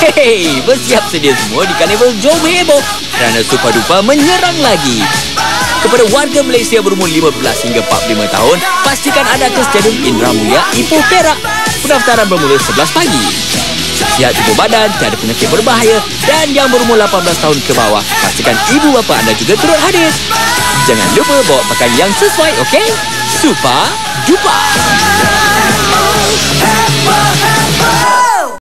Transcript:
Hei, bersiap sedia semua di Karnival Jom Heboh kerana Super Dupa menyerang lagi. Kepada warga Malaysia berumur 15 hingga 45 tahun, pastikan anda ke Stadium Indramulia Ipoh Perak. Pendaftaran bermula 11 pagi. Sihat tubuh badan, tiada penyakit berbahaya dan yang berumur 18 tahun ke bawah, pastikan ibu bapa anda juga turut hadir. Jangan lupa bawa pakaian yang sesuai, okey? Super Dupa!